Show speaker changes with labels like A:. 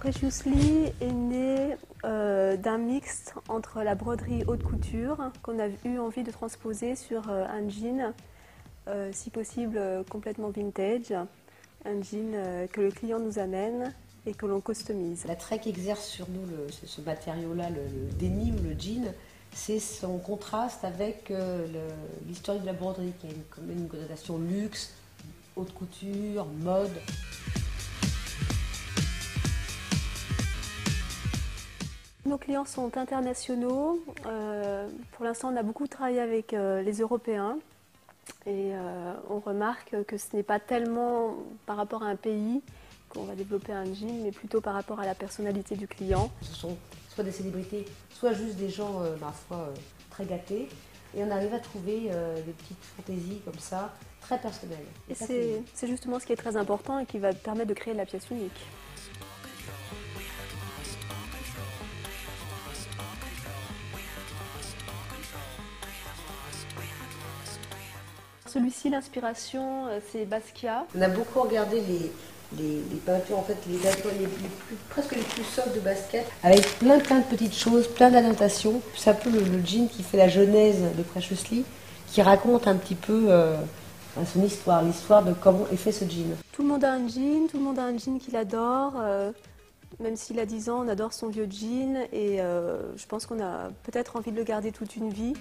A: Precious Lee est né euh, d'un mix entre la broderie haute couture qu'on a eu envie de transposer sur euh, un jean, euh, si possible complètement vintage, un jean que le client nous amène et que l'on customise.
B: La Trek exerce sur nous ce matériau-là, le, le, denim, le jean, c'est son contraste avec l'histoire de la broderie qui a une, une connotation luxe, haute couture, mode.
A: Nos clients sont internationaux. Euh, pour l'instant, on a beaucoup travaillé avec euh, les Européens et euh, on remarque que ce n'est pas tellement par rapport à un pays qu'on va développer un jean, mais plutôt par rapport à la personnalité du client.
B: Ce sont soit des célébrités, soit juste des gens, parfois très gâtés. Et on arrive à trouver des petites fantaisies comme ça, très personnelles.
A: Et, et c'est justement ce qui est très important et qui va permettre de créer la pièce unique. Celui-ci, l'inspiration, euh, c'est Basquiat.
B: On a beaucoup regardé les, les, peintures, en fait, les, les, presque les plus soft de Basquiat, avec plein plein de petites choses, plein d'annotations. C'est un peu le, jean qui fait la genèse de Precious Lee, qui raconte un petit peu euh, son histoire, l'histoire de comment est fait ce jean.
A: Tout le monde a un jean, tout le monde a un jean qu'il adore. Euh, même s'il a 10 ans, on adore son vieux jean et je pense qu'on a peut-être envie de le garder toute une vie.